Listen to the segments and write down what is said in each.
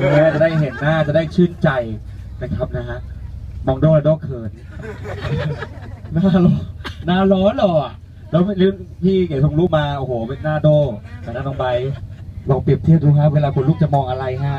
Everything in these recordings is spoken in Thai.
เนี่ยจะได้เห็นหน้าจะได้ชื่นใจนะครับนะฮะมองโดแล้วโดเขินหน้าร้อนหน้าร้อนเหรออะแล้วพี่เก๋ส่งรูปมาโอ้โห เป็นหน้าโดกับหน้าน้องใบร์ทลองเปรียบเทียบดูครับเวลาคนลูกจะมองอะไรฮะ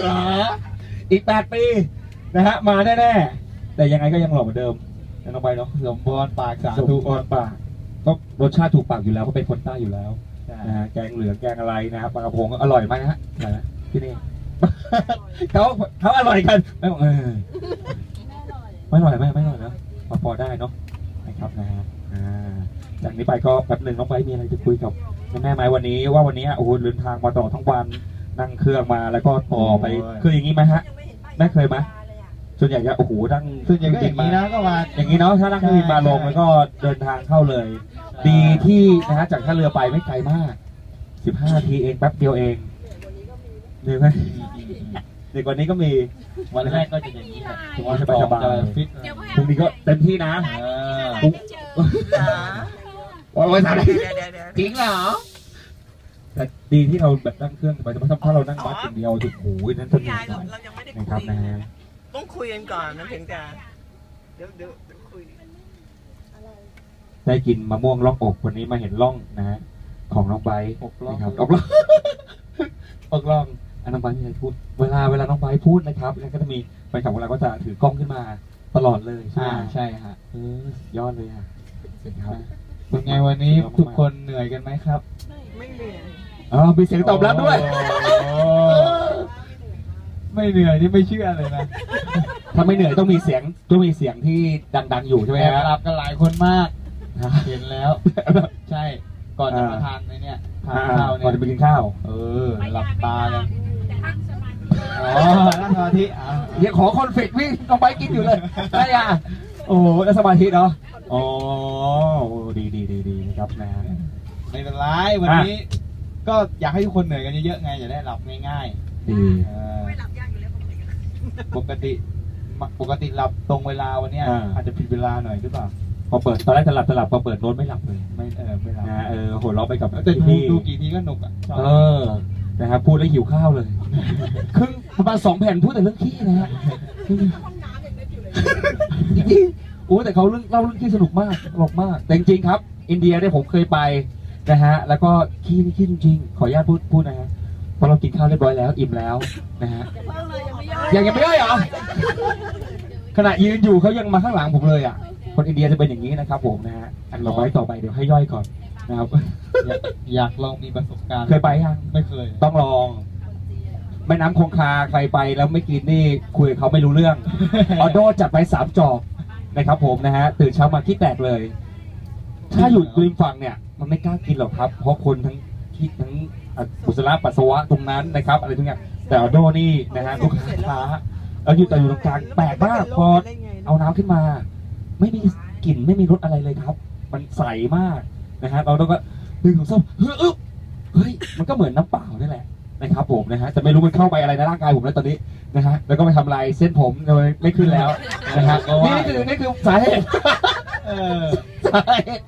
เหรออีกแปดปีนะฮะมาแน่ๆแต่ยังไงก็ยังหล่อเหมือนเดิมนะน้องใบร์ทเนาะสมบูรณ์ปากสาสาธุธุอ่อนปากก็รสชาติถูกปากอยู่แล้วเพราะเป็นคนใต้อยู่แล้วใช่ นะฮะแกงเหลืองแกงอะไรนะครับปลากระพงก็อร่อยไหมฮะอร่อยไหมที่นี่ เขาเขาอร่อยกันไม่บอกเออไม่อร่อยไม่ไม่อร่อยนะพอพอได้เนาะนะครับนะฮะอ่าจากนี้ไปก็แป๊บหนึ่งน้องไปมีอะไรจะคุยกับแม่ไหมวันนี้ ว่าวันนี้โอ้โหเดินทางมาต่อทั้งวันนั่งเครื่องมาแล้วก็ต่อไปคืออย่างนี้ไหมฮะแม่เคยไหมส่วนใหญ่จะโอ้โหนั่งส่วนใหญ่ก็อย่างนี้นะก็มาอย่างนี้เนาะถ้านั่งเครื่องบินมาลงแล้วก็เดินทางเข้าเลย ดีที่นะฮะจากท่าเรือไปไม่ไกลมากสิบห้านาทีเองแป๊บเดียวเองเหนื่อยไหมเด็กกว่านี้ก็มีวันแรกก็จะอย่างนี้แหละถึงวันสสองบายๆจะฟิตพรุ่งนี้ก็เต็มที่นะเออปุ๊บโอ้ยสามเดี๋ยวเดี๋ยวเดี๋ยวจริงเหรอแต่ดีที่เราแบบนั่งเครื่องไปแต่ถ้าเรานั่งบัสอย่างเดียวถูกโอ้ยนั่นสนุกยายหน่อยเรายังไม่ได้นะคคุรับยนะฮะต้องคุยกันก่อนนะถึงจะเดี๋ยวเดี๋ยวเดี๋ยวคุย ได้กินมะม่วงล่องอกวันนี้มาเห็นล่องนะฮะของน้องไบร์ทหกรอบนะครับออกล่องออกล่องอันน้องไบร์ทมีอะไรพูด เวลาเวลาน้องไบร์ทพูดนะครับแล้วก็จะมีแฟนคลับของเราก็จะถือกล้องขึ้นมาตลอดเลยใช่อ่าไหมใช่ฮะเออยอดเลยอะสุดยอดเป็นไงวันนี้ทุกคนเหนื่อยกันไหมครับไม่เหนื่อยอ๋อมีเสียงตอบรับด้วย โอ้ไม่เหนื่อยนี่ไม่เชื่อเลยนะถ้าไม่เหนื่อยต้องมีเสียงต้องมีเสียงที่ดัง ๆ อยู่ใช่ไหมแอบฮะหลับกันหลายคนมาก เห็นแล้ว ใช่ ก่อนจะมาทานในเนี่ยทานอ่าข้าวก่อนเนี่จะไปยกินข้าว เออ หลับตากันแต่นั่งสมาธิอ๋อนั่งสมาธิอะเดี๋ยวขอคอนเฟกต์วิ่งน้องไบร์ทกินอยู่เลยได้อะโอ้โหแล้วสมาธิเนาะอ๋อโอ้ดีดีดีดีนะครับนะไม่เป็นไรวันนี้ก็อยากให้ทุกคนเหนื่อยกันเยอะๆไงจะได้หลับง่ายดีๆเออไม่หลับยากอยู่แล้วปกติ ปกติปกติหลับตรงเวลาวันเนี้ยอาจจะผิดเวลาหน่อยหรือเปล่า พอเปิดตอนแรกจะหลับจะหลับพอเปิดโน้ตไม่หลับเลยไม่เออไม่หลับนะเออหัวเราะไปกับแต่ดูพี่ดูกี่ทีก็หนุกอะชอบเออนะครับพูดแล้วหิวข้าวเลยครึ่งประมาณสองแผ่นพูดแต่เรื่องขี้นะฮะจริงๆโอ้แต่เขาเรื่องเล่าเรื่องขี้สนุกมากตลกมากแต่จริงๆครับ อินเดียเนี่ยผมเคยไปนะฮะแล้วก็ขี้นี่ขี้จริงๆขออนุญาตพูดพูดนะฮะพอเรากินข้าวเรียบร้อยแล้วอิ่มแล้วนะฮะยังยังไม่ได้เหรอขณะยืนอยู่เขายังมาข้างหลังผมเลยอะ คนอินเดียจะเป็นอย่างนี้นะครับผมนะฮะอันต่อไปต่อไปเดี๋ยวให้ย่อยก่อนนะครับ อยากอยากลองมีประสบการณ์เคยไปยังไม่เคย ต้องลองแม่น้ำคงคาใครไปแล้วไม่กินนี่คุยกับเขาไม่รู้เรื่อง ออโดจัดไปสามจอกนะครับผมนะฮะตื่นเช้ามาขี้แตกเลย ถ้าอยู่ริมฝั่งเนี่ย มันไม่กล้ากินหรอกครับ เพราะคนทั้งขี้ทั้งอะอุจจาระปัสสาวะตรงนั้นนะครับ อะไรทุกอย่างแต่ออโดนี่นะฮะลูกค้าแล้วอยู่แต่อยู่ตรงกลางแปลกมากพอเอาน้ำขึ้นมา ไม่มีกลิ่นไม่มีรสอะไรเลยครับ มันใสมากนะฮะเราต้องก็ดึงของส้มเฮ้ยอึ๊บเฮ้ยมันก็เหมือนน้ำเปล่านี่แหละนะครับผมนะฮะแต่ไม่รู้มันเข้าไปอะไรในร่างกายผมแล้วตอนนี้นะฮะแล้วก็ไปทำลายเส้นผมเลยไม่ขึ้นแล้วนะฮะนี่คือนี่คือสาเหตุเออสาเหตุ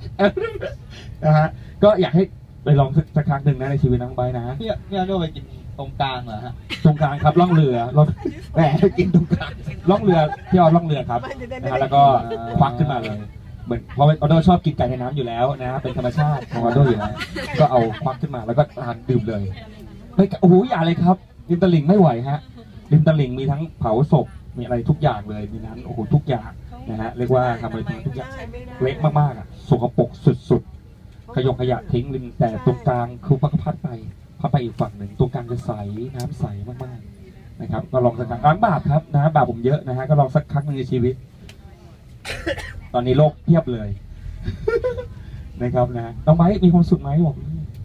นะฮะก็อยากให้ไปลองสักสักครั้งหนึ่งนะในชีวิตน้องใบร์ทนะพี่พี่อโดไปกิน ตรงกลางเหรอฮะตรงกลางครับล่องเรือล่องแหมกินตรงกลางล่องเรือพี่ออล่องเรือครับนะฮะแล้วก็ควักขึ้นมาเลยเหมือนเพราะออโดชอบกินไก่ในน้ำอยู่แล้วนะฮะเป็นธรรมชาติของออโดอยู่แล้วก็เอาควักขึ้นมาแล้วก็ทานดื่มเลยไม่โอ้โหอย่าเลยครับริมตลิ่งไม่ไหวฮะริมตลิ่งมีทั้งเผาศพมีอะไรทุกอย่างเลยมีนั้นโอ้โหทุกอย่างนะฮะเรียกว่าทำอะไรทุกอย่างเละมากๆอะสกปรกสุดๆขยงขยะทิ้งริมแต่ตรงกลางคือพักพัดไป พัดไปอีกฝั่งหนึ่งตรงกลางจะใสน้ำใสมากๆนะครับ ก็ลองสักครั้งล้างบาปครับนะบาปผมเยอะนะฮะก็ลองสักครั้งหนึ่งในชีวิต ตอนนี้โลกเพียบเลยนะครับนะน้องไบร์ทมีความสุขไหมบอก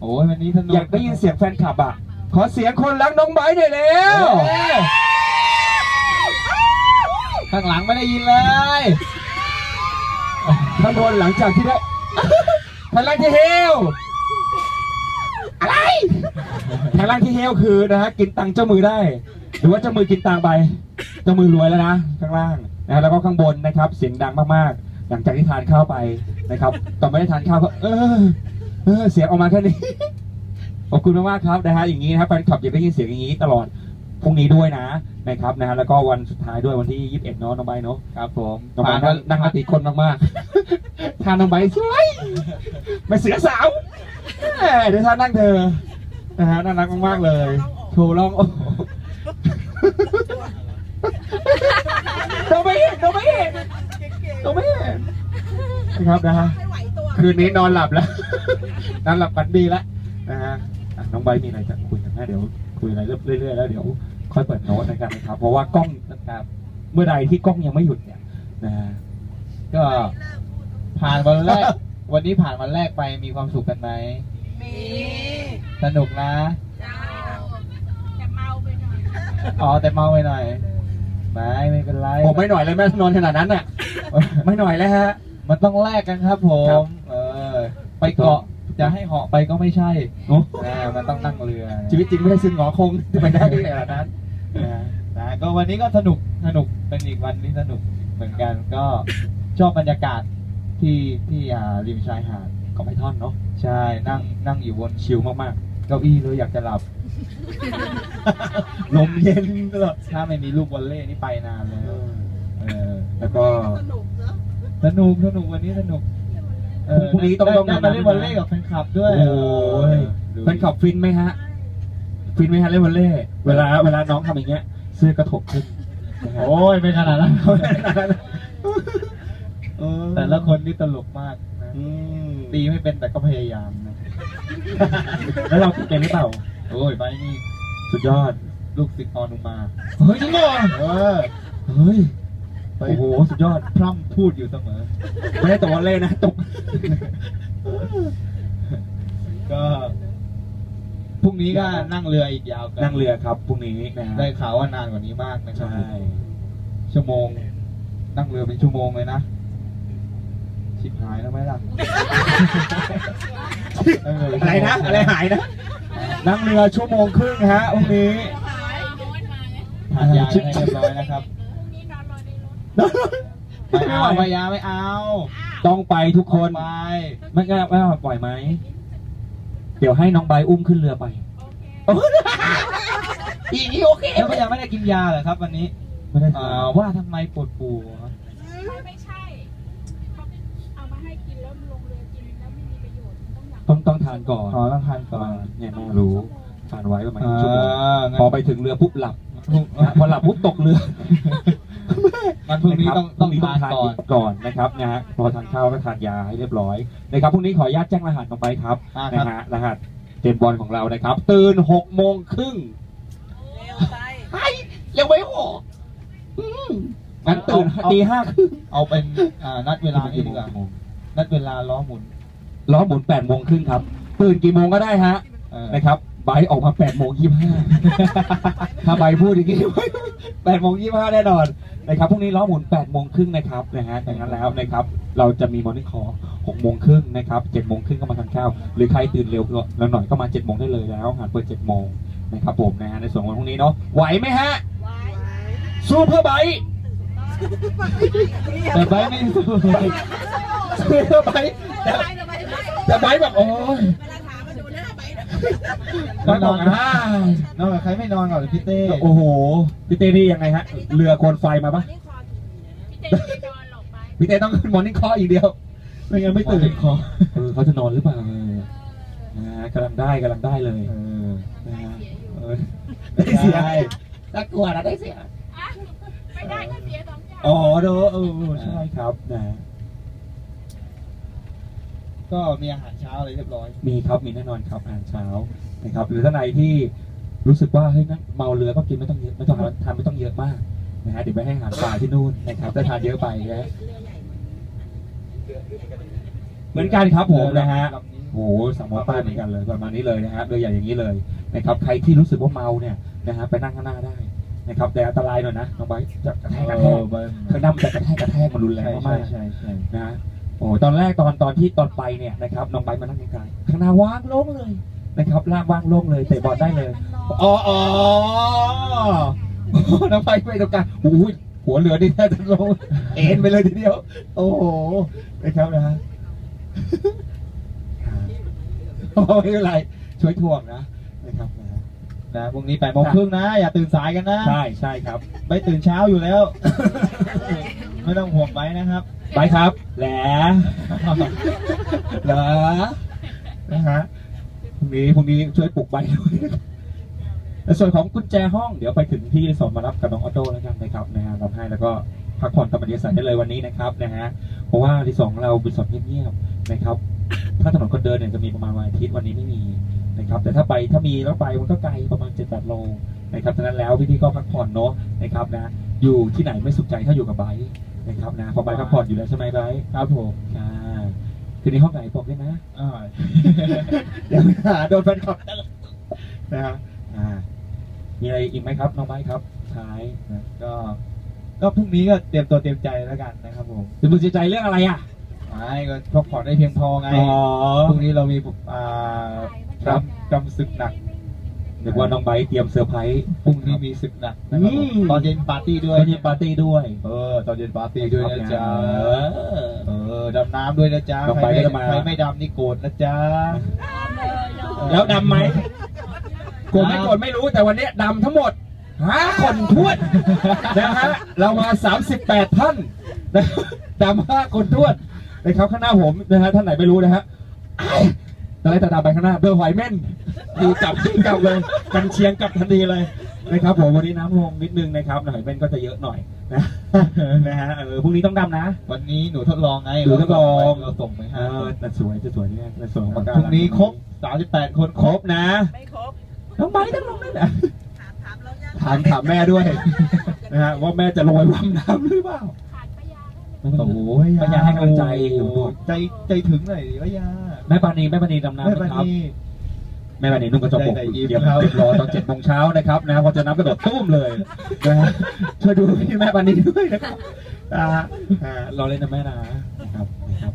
โอ้ยวันนี้สนุกอยากได้ยินเสียงแฟนคลับอะ ขอเสียงคนรักน้องไบร์ทหน่อยเร็วเอ้ยข้างหลังไม่ได้ยินเลยข้างบนหลังจากที่ได้พลังที่เฮล อะไรพลังที่เฮลคือนะฮะกินตังค์เจ้ามือได้ หรือว่าเจ้ามือกินตังค์ไป เจ้ามือรวยแล้วนะข้างล่างนะแล้วก็ข้างบนนะครับ เสียงดังมากๆ หลังจากที่ทานข้าวไปนะครับตอนไม่ได้ทานข้าวก็เออเออเสียงออกมาแค่นี้ขอบคุณมากๆครับนะฮะอย่างนี้นะครับแฟนคลับอย่าได้ยินเสียงอย่างนี้ตลอดพรุ่งนี้ด้วยนะนะครับนะฮะแล้วก็วันสุดท้ายด้วยวันที่ 21เนาะน้องใบร์ทเนาะครับผมน้องใบร์ทนั่งนั่งติดคนมากๆทานน้องใบร์ทสวยไม่เสือสาว แหมเดี๋ยวท่านนั่งเธอนะฮะน่ารักมากๆเลยโชว์ร้องโอ้โหเราไม่เห็นเราไม่เห็นเราไม่เห็นนะครับนะฮะไม่ไหวตัวคืนนี้นอนหลับแล้วนอนหลับฝันดีแล้วนะฮะอะน้องใบร์ทมีอะไรจะคุยกับแม่เดี๋ยวคุยอะไรเรื่อยๆแล้วเดี๋ยวค่อยเปิดโน้ตนะครับนะครับ เพราะว่ากล้องนะครับเมื่อใดที่กล้องยังไม่หยุดเนี่ยนะฮะก็ผ่านวันแรก วันนี้ผ่านวันแรกไปมีความสุขกันไหม มี สนุกนะเจ้าแต่เมาไปหน่อย อ๋อแต่เมาไปหน่อย ไม่ไม่เป็นไร ผมไม่หน่อยเลยแม่นอนขนาดนั้นน่ะ ไม่หน่อยแล้วฮะ มันต้องแลกกันครับผครัมบเออ ไปเกาะจะให้เหาะไปก็ไม่ใช่โอ้อ่ามันต้องนั่งเรือ ชีวิตจริงไม่ได้ซึ้งหงอคงจะไปได้ที่ไหนล่ะนั้นนะฮะนะก็วันนี้ก็สนุก สนุก เป็นอีกวันที่สนุกเหมือนกัน ก็ชอบบรรยากาศ ที่ที่อ่าริมชายหาดก็ไม่ท่อนเนาะใช่นั่งนั่งอยู่บนชิลมากเก้าอี้เลยอยากจะหลับๆลมเย็นตลอดถ้าไม่มีลูกวอลเล่นี่ไปนานแล้วเออแล้วก็สนุกเนอะสนุกสนุกวันนี้สนุกเออพรุ่งนี้ต้องได้ต้องได้มาเล่นวอลเล่กับแฟนคลับด้วยโอ้ยดูเป็นขับฟินไหมฮะ ฟินไหมฮะเล่นวอลเล่เวลาเวลาน้องทำอย่างเงี้ยเสื้อกระถกขึ้นนะฮะโอ้ยไม่ขนาดนั้นเออ แต่ละคนนี่ตลกมากนะอืมตีไม่เป็นแต่ก็พยายามนะ แล้วเราเป็นหรือเปล่า โอ้ยไปนี่ สุดยอด ลูกศิษย์ออนุมา เฮ้ยจริงเหรอเออเฮ้ยไปโอ้โห สุดยอด พร่ำพูดอยู่เสมอ ไม่ได้ตกวอลเล่นะตก ก็พรุ่งนี้ก็นั่งเรืออีกยาวไกลนั่งเรือครับพรุ่งนี้นะฮะได้ข่าวว่านานกว่านี้มากนะครับใช่ชั่วโมง นั่งเรือเป็นชั่วโมงเลยนะ ชิบหายแล้วไหมล่ะนั่งเรือเป็อะไรนะอะไรหายนะนั่งเรือชั่วโมงครึ่งฮะพรุ่งนี้ ทานยาให้เรียบร้อยนะครับ ไม่เอาไม่ยาไม่เอาต้องไปทุกคน ไปไม่ก็ไม่เอาปล่อยไหม เดี๋ยวให้น้องใบร์ทอุ้มขึ้นเรือไปอีนี้โอเคแล้วก็ยังไม่ได้กินยาเหรอครับ วันนี้ไม่ได้อ่าว่าทำไมปวดปู ไม่ใช่เขาเอามาให้กินแล้วลงเรือกินแล้วไม่มีประโยชน์ ต้องหลังต้องต้องทานก่อนอ๋อต้องทานก่อนเนี่ยแม่รู้ทานไว้ประมาณอ่าชั่วโมงงั้น พอไปถึงเรือปุ๊บหลับนะพอหลับปุ๊บตกเรือ งั้นพรุ่งนี้ต้องะครับต้องพรุ่ทานก่อน ก่อนนะครับนะฮะพอทานข้าวก็ทานยาให้เรียบร้อยนะครับพรุ่งนี้ขออนุญาตแจ้งรหัสลงไปครับอ่าคนะรับฮะรหัสเกมบอลของเรานะครับ ตื่นหกโมงครึ่งเร็วไป ไอ้ยังไม่หกอืมงั้นตื่นตีห้าครึ่งเอาเป็นอ่านัดเวลานี้ดีกว่านัดเวลาล้อหมุน ล้อหมุนแปดโมงครึ่งครับตื่นกี่โมงก็ได้ฮะเออ นะครับไบร์ทออกมาแปดโมงยี่ห้าถ้าไบร์ทพูดอย่างนี้แปดโมงยี่ห้าแน่นอนนะครับพรุ่งนี้ล้อหมุนแปดโมงครึ่งนะครับนะฮะดังนั้นแล้วนะครับเราจะมี morning call หกโมงครึ่งนะครับเจ็ดโมงครึ่งก็มาทานข้าวหรือใครตื่นเร็วแล้วหน่อยก็มาเจ็ดโมงได้เลยอาหารเปิดเจ็ดโมงนะครับผมนะฮะในส่วนของวันพรุ่งนี้เนาะไหวไหมฮะไว้สู้เพื่อไบร์ทแต่ไบร์ทไม่สู้สู้เพื่อไบร์ท แต่ไปเดี๋ยวไปเดี๋ยวไป แต่ไบร์ทแบบโอ้ยเวลาถามมาดูหน้าไปเดี๋ยวไบร์ทบอกอ่านอนกับใครไม่นอนก่อนหรือพี่เต้โอ้โหพี่เต้นี่ยังไงฮะ เรือโควนไฟมาปะพี่เต้ไม่นอนหรอกไปพี่เต้ต้องขึ้นมอร์นิ่งคอร์อีกเดียวไม่งั้นไม่ตื่นคอเออเขาจะนอนหรือเปล่าเออนะฮะกำลังได้กำลังได้เลยเออนะฮะเออได้เสียน่ากลัวนะได้เสียอะไม่ได้ก็เสียสองอย่างอ๋อเด้อเออใช่ครับนะ ก็มีอาหารเช้าอะไรเรียบร้อย มีครับมีแน่นอนครับอาหารเช้านะครับหรือท่านใดที่รู้สึกว่าเฮ้ยนั่นเมาเรือก็กินไม่ต้องเยอะไม่ต้องทานไม่ต้องเยอะมากนะฮะเดี๋ยวไปให้อาหารปลาที่นู่นนะครับถ้าทานเยอะไปนะฮะเหมือนกันครับผมนะฮะลำนี้โอ้โหสามมอป้ายเหมือนกันเลยประมาณนี้เลยนะฮะเรือใหญ่อย่างนี้เลยนะครับใครที่รู้สึกว่าเมาเนี่ยนะฮะไปนั่งข้างหน้าได้นะครับแต่อันตรายหน่อยนะน้องไบร์ทจะกระแทกกระแทเอกอมันข้างหน้ามันจะกระแทกกระแทกมันรุนแรงใช่มากใช่ใช่ๆนะ โอ้ตอนแรกตอนตอนที่ตอนไปเนี่ยนะครับน้องไบร์ทมานั่งไกลๆข้างหน้าว่างโล่งเลยนะครับลากว่างโล่งเลยเตะบอลได้เลยอ๋ออ๋อน้องไบร์ทไปตรงกลางโอ้ยหัวเรือนี่แทบจะลงเอ็นไปเลยทีเดียว โอ้โหนะครับนะฮะไม่เป็นไรช่วยทวงนะนะครับนะฮะนะพรุ่งนี้แปดโมงครึ่งนะ อย่าตื่นสายกันนะ ใช่ใช่ครับ ไม่ตื่นเช้าอยู่แล้ว ไม่ต้องห่วงไปนะครับ ไปครับ แหลเหรอนะฮะพรุ่งนี้พรุ่งนี้ช่วยปลุกใบด้วยในส่วนของกุญแจห้องเดี๋ยวไปถึงที่สอนมารับกับน้องออโต้แล้วกันนะครับนะฮะรับให้แล้วก็พักผ่อนตามบรรยากาศได้เลยวันนี้นะครับนะฮะเพราะว่ารีสอร์ทของเราเป็นสอร์ทเงียบๆนะครับ ถ้าถนนคนเดินเนี่ยจะมีประมาณวันอาทิตย์วันนี้ไม่มีนะครับ แต่ถ้าไปถ้ามีแล้วไปมันก็ไกลประมาณ7จ็ดแปดโลนะครับฉะนั้นแล้วพี่ๆก็พักผ่อนเนาะนะครับนะ อยู่ที่ไหนไม่สุขใจเท่าอยู่กับไบร์ทนะครับนะเพราะไบร์ทพักผ่อนอยู่แล้วใช่ไหมไบร์ทครับผม อ่าคือในห้องไหนบอกได้ไหมอ่า เดี๋ยวหาโดนแฟนคลับนะฮะอ่า มีอะไรอีกไหมครับน้องไบร์ทครับท้ายนะก็ ก็พรุ่งนี้ก็เตรียมตัวเตรียมใจแล้วกันนะครับผมจะมึงใจเรื่องอะไรอะ ไม่ก็พักผ่อนได้เพียงพอไง อ๋อ พรุ่งนี้เรามีอ่าครับกำศึกหนัก เดี๋ยวว่าน้องไบร์ทเตรียมเซอร์ไพรส์พรุ่งนี้มีศึกหนักนะครับผมอืมตอนเย็นปาร์ตี้ด้วยวันนี้ปาร์ตี้ด้วย เออ ตอนเย็นปาร์ตี้ด้วยนะจ๊ะ เออ เออดำน้ำด้วยนะจ๊ะลงใคไปรไม่ก็จะมาใครไม่ดำนี่โกรธนะจ๊ะ แล้วดำไหมโกรธไม่โกรธไม่รู้แต่วันนี้ดำทั้งหมดห้าคนท้วนนะฮะ เรามา 38 ท่านนะดำห้าคนท้วนนะครับข้างหน้าผมนะฮะท่านไหนไม่รู้นะฮะ อ้ายอะไรแต่ดำไปข้างหน้าเบอร์หอยเม่นดีกลับกลับเลยกันเชียงกลับทันทีเลยนะครับผมวันนี้น้ำลงนิดนึงนะครับหอยเม่นก็จะเยอะหน่อยนะนะฮะเออพรุ่งนี้ต้องดำนะ วันนี้หนูทดลองไงหนูทดลองเราส่งไปเอห้าอคนแต่สวยจะสวยเนี่ยแต่สวยของปากกาพรุ่งนี้ครบ38คนครบนะไม่ครบน้องไบร์ทต้องลงด้วยนะถามถามเรายังถามถามแม่ด้วยนะฮะว่าแม่จะลงไปว่ายน้ำหรือเปล่าขาดปยาได้ไหมไม่ต้องโอ้ห่วงยปัญญาให้กำลังใจอยู่โใจใจถึงหน่อยดิวะยาแม่ปานีแม่ปานีดำน้ำแม่ไหมปาครับนี แม่ปานีนุ่งกระจกอกใจไหนยิ้มเดี๋ยวครับ รอตอนเจ็ดโมงเช้านะครับนะพอจะน้ำกระโดดตุ้มเลยนะฮะช่วยดูพี่แม่ปานีด้วยนะครับอ่าอ่ารอเล่นนะแม่นะนะครับนะครับ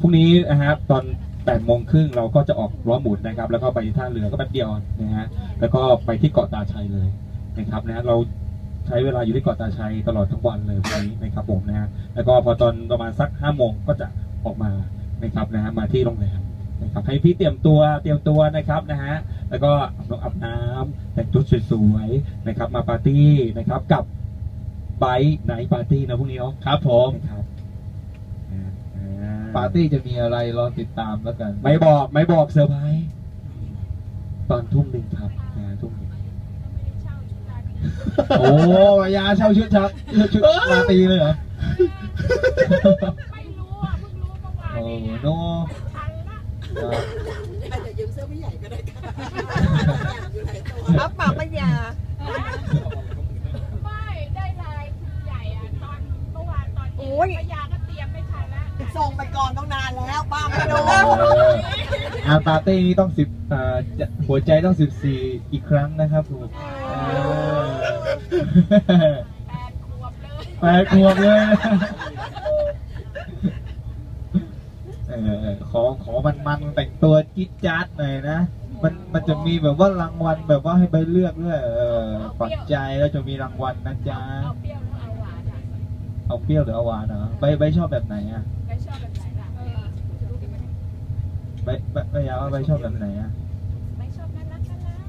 พรุ่งนี้นะครับตอนแปดโมงครึ่งเราก็จะออกล้อหมุนนะครับ แล้วก็ไปท่าเรือก็แป๊บเดียวนะฮะแล้วก็ไปที่เกาะตาชัยเลยนะครับนะเรา ใช้เวลาอยู่ที่เกาะตาชัยตลอดทั้งวันเลยวันนี้นะครับผมนะฮะแล้วก็พอตอนประมาณสักห้าโมงก็จะออกมา นะครับนะฮะมาที่โรงแรมนะครับให้พี่เตรียมตัวเตรียมตัวนะครับนะฮะแล้วก็อาบน้ำแต่งชุดสวยๆนะครับ มาปาร์ตี้นะครับกับไบร์ท night party นะพรุ่งนี้เนาะครับผมนะครับอ่าอ่ปาร์ตี้จะมีอะไรรอติดตามแล้วกัน ไม่บอกไม่บอกเซอร์ไพรส์ตอนทุ่มหนึ่งครับนะฮะทุ่มหนึ่งโอ้ยาเช่าชุดชักชุดปาร์ตี้เลยเหรอ โอ้เองโนทันละอ่าอาจจะยืมเสื้อไม่ใหญ่ก็ได้ค่ะอยู่ไหนตัวอัพปากไม่ยาไม่ได้ลายคุณใหญ่อะตอนเมื่อวานตอนเย็นปยาก็เตรียมไม่ทันละส่งไปก่อนต้องนานแล้วป้าไม่ดูอ่าปาร์ตี้นี้ต้องสิบอ่าจะหัวใจต้องสิบสี่อีกครั้งนะครับผมอ่าแปดขวบเลยแปดขวบเลยเอ อขอขอมันมันๆแต่งตัวจิ๊ดจ๊าดหน่อยนะ มันมันจะมีแบบว่ารางวัลแบบว่าให้ใบเลือกด้วยเออปักใจแล้วจะมีรางวัลนะจ๊ะเอาเปรี้ยวหรือเอาหวานอะเอาเปรี้ยวหรือเอาหวานเหรอใบใบชอบแบบไหนอะไม่ชอบแบบไหนล่ะเออใบใบใบยาวว่าใบชอบแบบไหนอะไม่ชอบน่ารักน่ารัก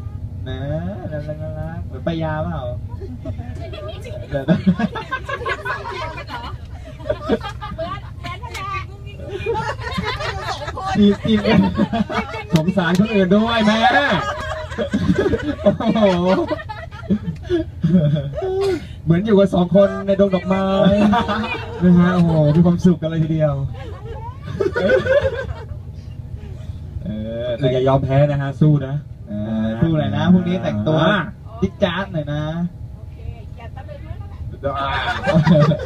นะน่ารักน่ารักเหมือนใบยาเปล่าเดี๋ยวเหมือนเหมือนพยา จีบจีบสงสารคนอื่นด้วยแม่โอ้โหเหมือนอยู่กับสองคนในดงดอกไม้นะฮะโอ้โหมีความสุขกันเลยทีเดียวเออออย่ายอมแพ้นะฮะสู้นะ เออสู้หน่อยนะพรุ่งนี้แต่งตัวจิ๊ดจ๊าดหน่อยนะ โอเคอย่าตะลึง ไว้แล้วแหละ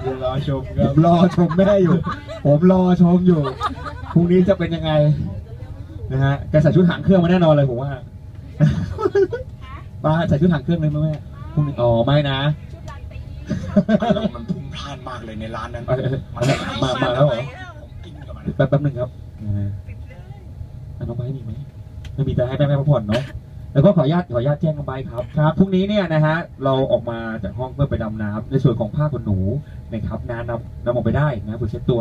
เดี๋ยวรอชมคผรับมรอชมแม่อยู่ ผมรอชมอยู่พรุ่งนี้จะเป็นยังไงนะฮะแกใส่ชุดหางเครื่องมาแน่นอนเลยผมว่ามาใส่ชุดหางเครื่องเลยไหมแม่พรุ่งนี้อ๋อไม่นะชุดราตรีมันพุ่งพล่านมากเลยในร้านนั้นเออเออมามาแล้วเหรอกินกับมันแป๊บแป๊บหนึ่งครับนะฮะอะน้องไบร์ทมีไหมไม่มีแต่ให้แม่แม่พักผ่อนเนาะ แล้วก็ขออนุญาตขออนุญาตแจ้งกันไปครับครับพรุ่งนี้เนี่ยนะฮะเราออกมาจากห้องเพื่อไปดำน้ำในส่วนของผ้าขนหนูนะครับน้ำนำนำออกไปได้นะเพื่อเช็ดตัว